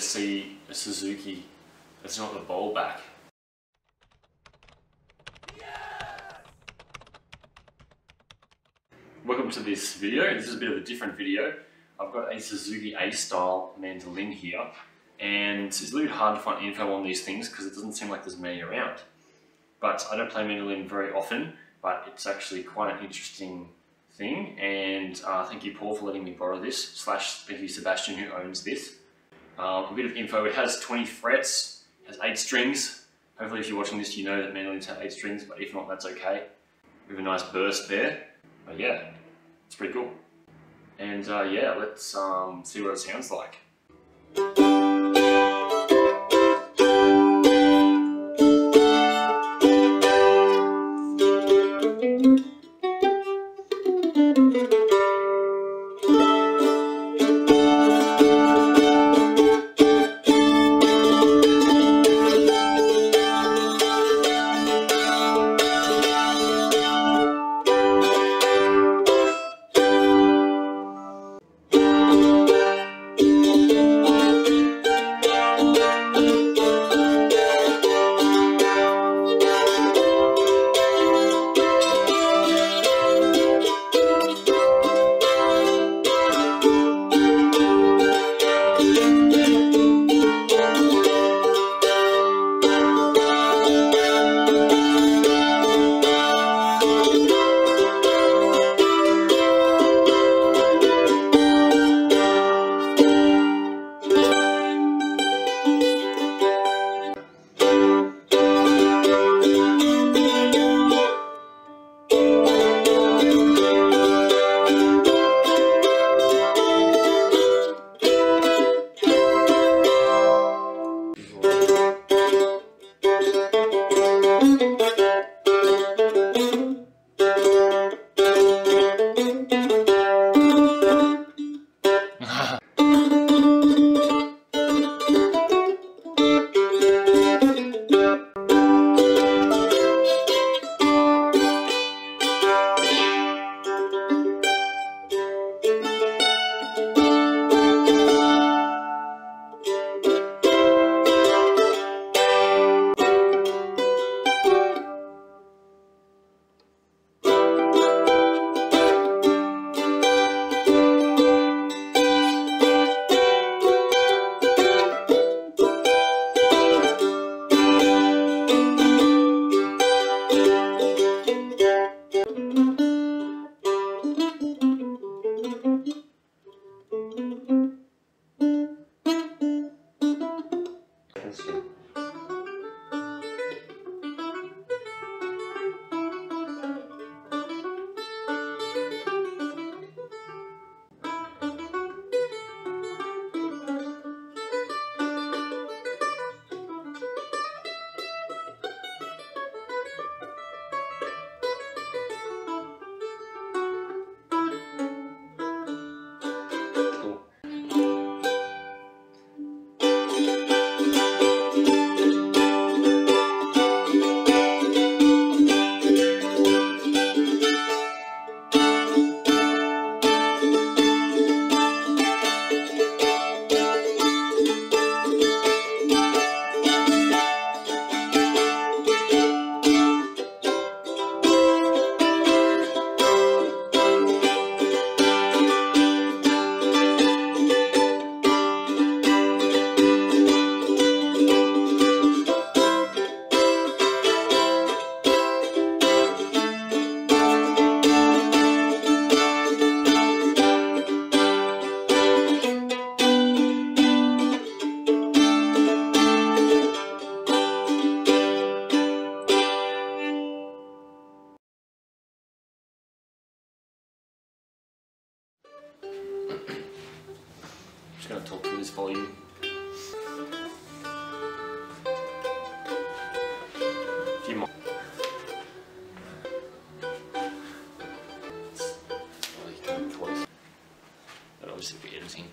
to see a Suzuki that's not the bowl back. Welcome to this video. This is a bit of a different video. I've got a Suzuki A-style mandolin here and it's a little hard to find info on these things because it doesn't seem like there's many around. But I don't play mandolin very often, but it's actually quite an interesting thing and uh, thank you Paul for letting me borrow this, slash thank you Sebastian who owns this. Um, a bit of info, it has 20 frets, has 8 strings. Hopefully if you're watching this you know that mandolins have 8 strings, but if not that's okay. We have a nice burst there, but yeah, it's pretty cool. And uh, yeah, let's um, see what it sounds like. going to talk to this volume. That obviously be editing.